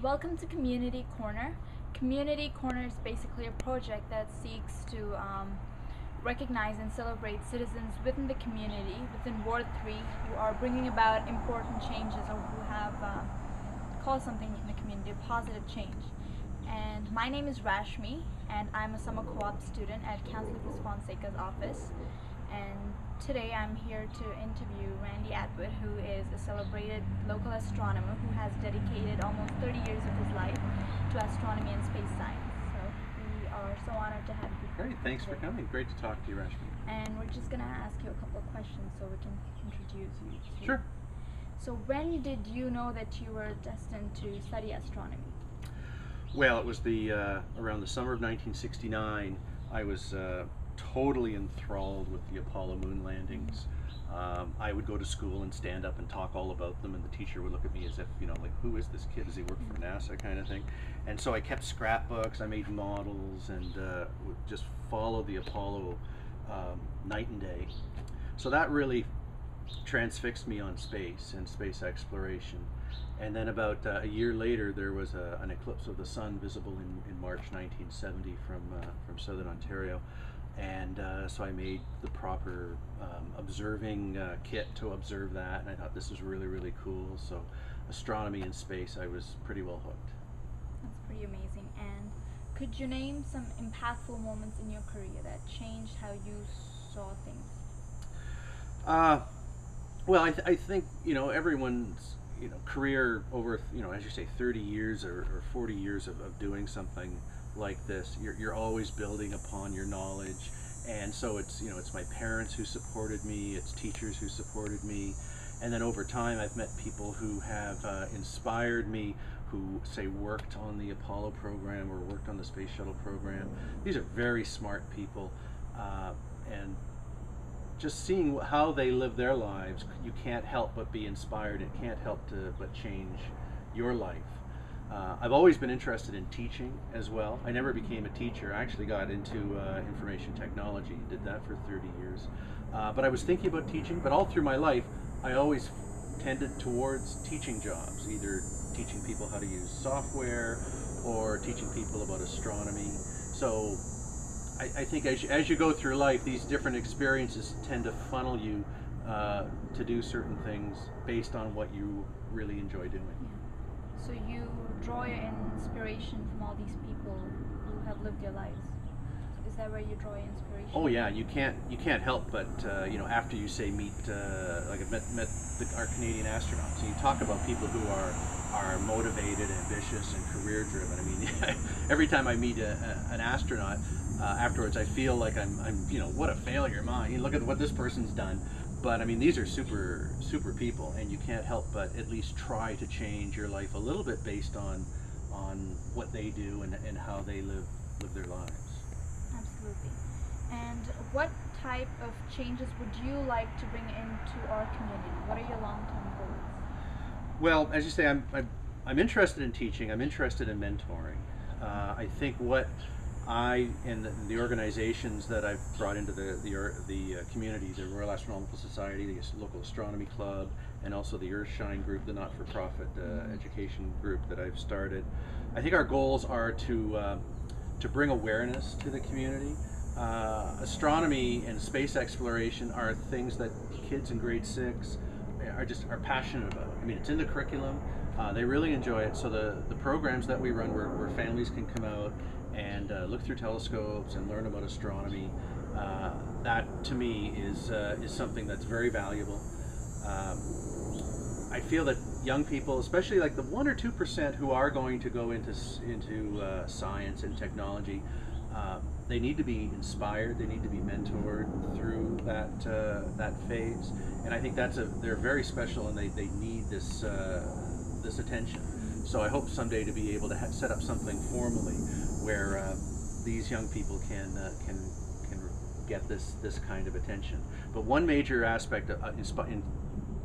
Welcome to Community Corner. Community Corner is basically a project that seeks to um, recognize and celebrate citizens within the community, within Ward 3, who are bringing about important changes or who have uh, caused something in the community, a positive change. And my name is Rashmi, and I'm a summer co-op student at Councilor Fonseca's office. And today I'm here to interview Randy Attwood, who is a celebrated local astronomer who has dedicated almost 30 years of his life to astronomy and space science. So we are so honored to have you. Great, thanks for coming. Great to talk to you, Rashmi. And we're just gonna ask you a couple of questions so we can introduce you. to- Sure. So when did you know that you were destined to study astronomy? Well, it was the uh, around the summer of 1969. I was uh, totally enthralled with the Apollo moon landings. Um, I would go to school and stand up and talk all about them, and the teacher would look at me as if, you know, like, who is this kid? Does he work for NASA, kind of thing? And so I kept scrapbooks, I made models, and uh, would just followed the Apollo um, night and day. So that really transfixed me on space and space exploration. And then about uh, a year later, there was a, an eclipse of the sun visible in, in March 1970 from, uh, from southern Ontario. And uh, so I made the proper um, observing uh, kit to observe that, and I thought this was really, really cool. So, astronomy and space, I was pretty well hooked. That's pretty amazing. And could you name some impactful moments in your career that changed how you saw things? Uh, well, I, th- I think you know everyone's you know career over you know as you say 30 years or, or 40 years of, of doing something like this you're, you're always building upon your knowledge and so it's you know it's my parents who supported me it's teachers who supported me and then over time I've met people who have uh, inspired me who say worked on the Apollo program or worked on the space shuttle program these are very smart people uh, and just seeing how they live their lives, you can't help but be inspired. It can't help to but change your life. Uh, I've always been interested in teaching as well. I never became a teacher. I actually got into uh, information technology, did that for 30 years. Uh, but I was thinking about teaching, but all through my life, I always tended towards teaching jobs, either teaching people how to use software or teaching people about astronomy. So I, I think as you, as you go through life, these different experiences tend to funnel you uh, to do certain things based on what you really enjoy doing. So you draw your inspiration from all these people who have lived their lives. Is that where you draw your inspiration? Oh yeah, you can't you can't help but uh, you know after you say meet uh, like I've met met the, our Canadian astronauts. You talk about people who are are motivated, ambitious, and career driven. I mean, every time I meet a, a, an astronaut, uh, afterwards I feel like I'm I'm you know what a failure, man. You look at what this person's done. But I mean, these are super super people, and you can't help but at least try to change your life a little bit based on on what they do and, and how they live live their lives. Absolutely. And what type of changes would you like to bring into our community? What are your long-term goals? Well, as you say, I'm, I'm, I'm interested in teaching. I'm interested in mentoring. Uh, I think what I and the, the organizations that I've brought into the the, the uh, community, the Royal Astronomical Society, the local astronomy club, and also the Earthshine group, the not-for-profit uh, education group that I've started. I think our goals are to uh, to bring awareness to the community. Uh, astronomy and space exploration are things that kids in grade six are just are passionate about. I mean, it's in the curriculum. Uh, they really enjoy it. So the, the programs that we run, where, where families can come out and uh, look through telescopes and learn about astronomy, uh, that to me is uh, is something that's very valuable. Um, I feel that young people, especially like the one or two percent who are going to go into into uh, science and technology, uh, they need to be inspired. They need to be mentored through that uh, that phase, and I think that's a they're very special, and they, they need this this attention. So I hope someday to be able to set up something formally where uh, these young people can uh, can can get this this kind of attention. But one major aspect of uh, inspi- in,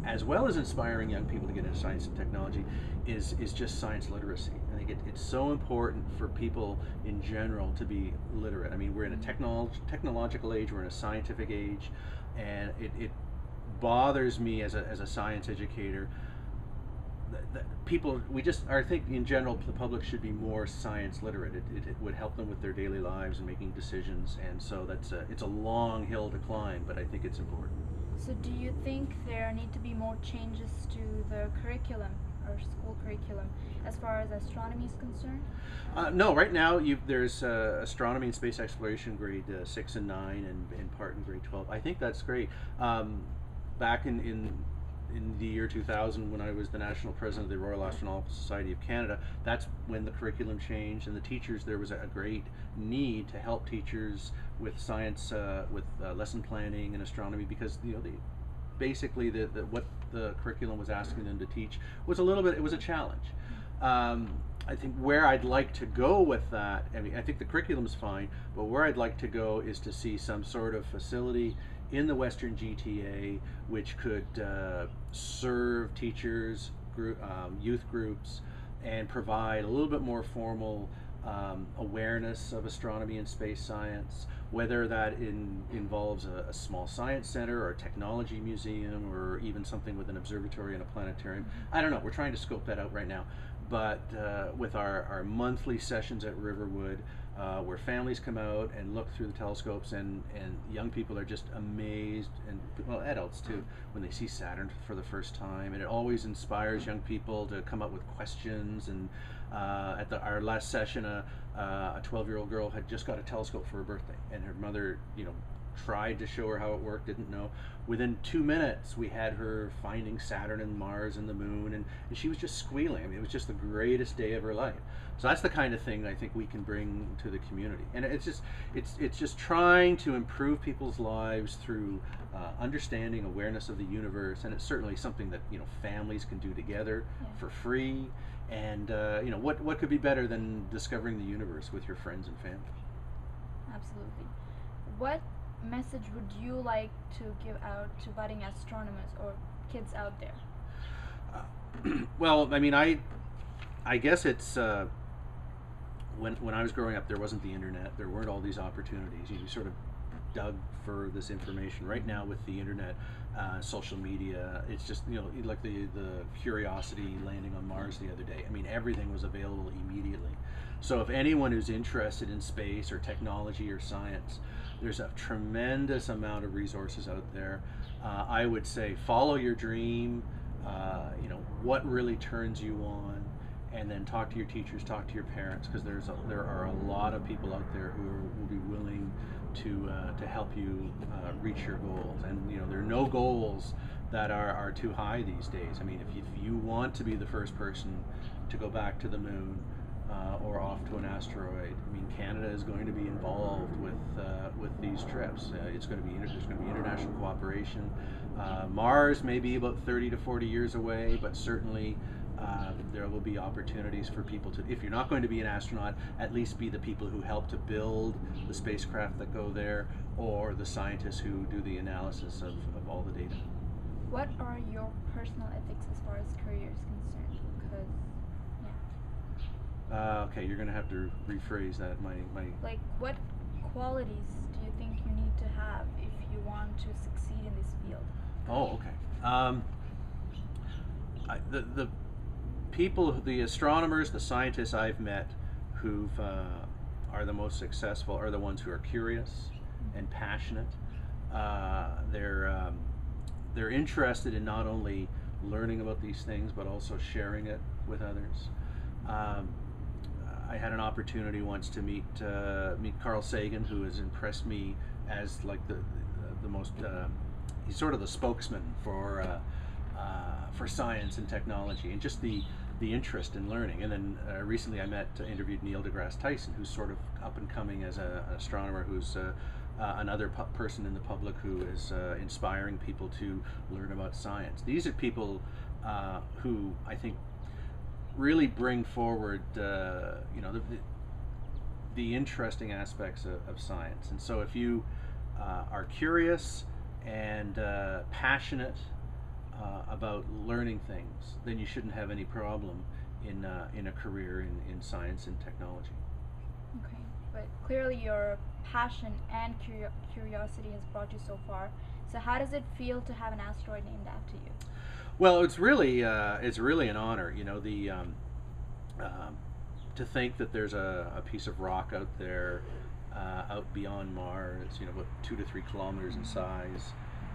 as well as inspiring young people to get into science and technology, is is just science literacy. I think it, it's so important for people in general to be literate. I mean, we're in a technol- technological age, we're in a scientific age, and it, it bothers me as a, as a science educator people, we just, I think in general, the public should be more science literate. It, it, it would help them with their daily lives and making decisions, and so that's a, it's a long hill to climb, but I think it's important. So, do you think there need to be more changes to the curriculum or school curriculum as far as astronomy is concerned? Uh, no, right now you there's uh, astronomy and space exploration grade uh, six and nine, and, and part in grade twelve. I think that's great. Um, back in, in in the year 2000, when I was the national president of the Royal Astronomical Society of Canada, that's when the curriculum changed, and the teachers there was a, great need to help teachers with science, uh, with uh, lesson planning and astronomy, because you know the basically the, the what the curriculum was asking them to teach was a little bit it was a challenge. Um, I think where I'd like to go with that, I mean, I think the curriculum's fine, but where I'd like to go is to see some sort of facility in the Western GTA which could uh, serve teachers, group, um, youth groups, and provide a little bit more formal um, awareness of astronomy and space science, whether that in, involves a, a, small science center or a technology museum or even something with an observatory and a planetarium. I don't know, we're trying to scope that out right now. But uh, with our, our monthly sessions at Riverwood, uh, where families come out and look through the telescopes, and, and young people are just amazed, and well, adults too, when they see Saturn for the first time. And it always inspires young people to come up with questions. And uh, at the, our last session, uh, a 12 year old girl had just got a telescope for her birthday, and her mother, you know, tried to show her how it worked, didn't know. Within two minutes, we had her finding Saturn and Mars and the moon, and, and she was just squealing. I mean, it was just the greatest day of her life. So that's the kind of thing I think we can bring to the community, and it's just it's it's just trying to improve people's lives through uh, understanding, awareness of the universe, and it's certainly something that you know families can do together Yeah. for free. And uh, you know what what could be better than discovering the universe with your friends and family? Absolutely. What message would you like to give out to budding astronomers or kids out there? well, I mean, I, I guess it's uh, when when I was growing up, there wasn't the internet. There weren't all these opportunities. You sort of dug for this information. Right now, with the internet, uh, social media, it's just you know like the the Curiosity landing on Mars the other day. I mean, everything was available immediately. So if anyone who's interested in space or technology or science, there's a tremendous amount of resources out there. Uh, I would say follow your dream. Uh, you know what really turns you on, and then talk to your teachers, talk to your parents, because there's a, there are a lot of people out there who are, will be willing to uh, to help you uh, reach your goals. And you know there are no goals that are, are too high these days. I mean, if you, if you want to be the first person to go back to the moon or off to an asteroid. I mean, Canada is going to be involved with uh, with these trips. Uh, it's going to be there's going to be international cooperation. Uh, Mars may be about 30 to 40 years away, but certainly. Uh, there will be opportunities for people to, if you're not going to be an astronaut, at least be the people who help to build the spacecraft that go there, or the scientists who do the analysis of, of all the data. What are your personal ethics as far as career is concerned? Because. Uh, okay, you're going to have to rephrase that. My, my Like, what qualities do you think you need to have if you want to succeed in this field? Oh, okay. Um, I, the the people, the astronomers, the scientists I've met, who've uh, are the most successful, are the ones who are curious and passionate. Uh, they're um, they're interested in not only learning about these things, but also sharing it with others. Um, I had an opportunity once to meet uh, meet Carl Sagan, who has impressed me as like the the, most. Uh, he's sort of the spokesman for uh, uh, for science and technology, and just the the interest in learning. And then uh, recently, I met uh, interviewed Neil deGrasse Tyson, who's sort of up and coming as a, an astronomer, who's uh, uh, another pu- person in the public who is uh, inspiring people to learn about science. These are people who I think really bring forward, uh, you know, the, the, interesting aspects of, of science. And so, if you uh, are curious and uh, passionate uh, about learning things, then you shouldn't have any problem in uh, in a career in, in science and technology. Okay, but clearly your passion and curio- curiosity has brought you so far. So how does it feel to have an asteroid named after you? Well, it's really uh, it's really an honor, you know, the um, um, to think that there's a, a piece of rock out there, uh, out beyond Mars, you know, about two to three kilometers in size.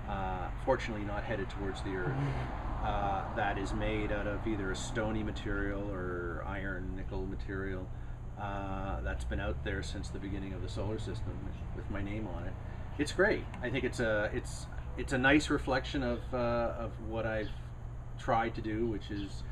Uh, fortunately, not headed towards the Earth. Uh, that is made out of either a stony material or iron nickel material. Uh, that's been out there since the beginning of the solar system with my name on it. It's great. I think it's a it's it's a nice reflection of uh, of what I've tried to do, which is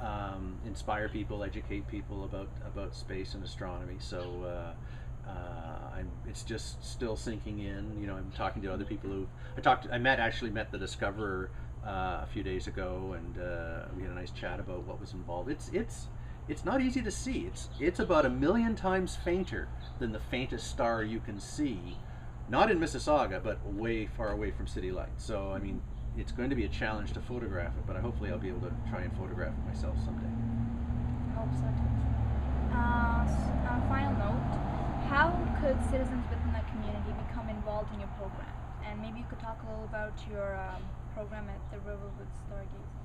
um, inspire people, educate people about about space and astronomy. So uh, uh, it's just still sinking in. You know, I'm talking to other people who I talked. I met actually met the discoverer uh, a few days ago, and uh, we had a nice chat about what was involved. It's it's it's not easy to see. It's it's about a million times fainter than the faintest star you can see. Not in Mississauga, but way far away from city lights. So I mean, it's going to be a challenge to photograph it, but I hopefully I'll be able to try and photograph it myself someday. I hope so too. Uh, s- on a final note, how could citizens within the community become involved in your program? And maybe you could talk a little about your um, program at the Riverwood Stargazing.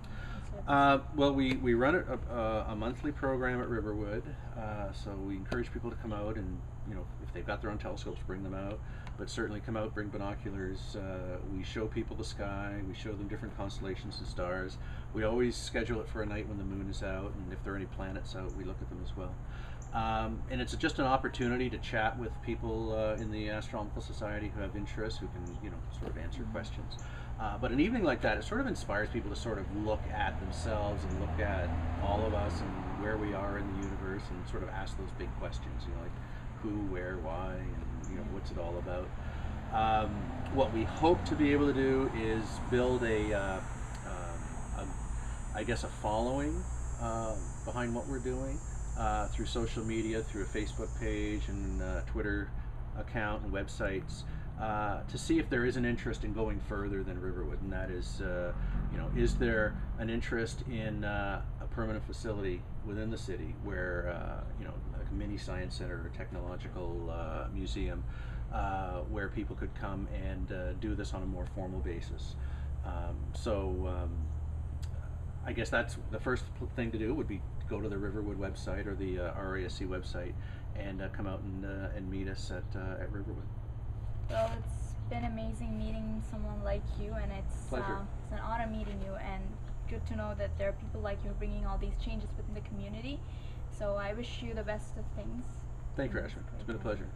Uh, well, we, we run a, a, a monthly program at Riverwood, uh, so we encourage people to come out and, you know, if they've got their own telescopes, bring them out. But certainly come out, bring binoculars. Uh, we show people the sky, we show them different constellations and stars. We always schedule it for a night when the moon is out, and if there are any planets out, we look at them as well. Um, and it's just an opportunity to chat with people uh, in the Astronomical Society who have interests, who can, you know, sort of answer questions. Uh, but an evening like that, it sort of inspires people to sort of look at themselves and look at all of us and where we are in the universe and sort of ask those big questions, you know, like who, where, why, and you know, what's it all about. Um, what we hope to be able to do is build a, uh, um, a I guess, a following uh, behind what we're doing uh, through social media, through a Facebook page and uh, Twitter account and websites. Uh, to see if there is an interest in going further than Riverwood, and that is, uh, you know, is there an interest in uh, a permanent facility within the city where, uh, you know, like a mini science center or technological uh, museum, where people could come and do this on a more formal basis. Um, so, um, I guess that's the first thing to do would be go to the Riverwood website or the RASC website and come out and, and meet us at, at Riverwood. Well, it's been amazing meeting someone like you, and it's um, it's an honor meeting you, and good to know that there are people like you bringing all these changes within the community. So I wish you the best of things. Thank you, Ashwin. It's been a pleasure.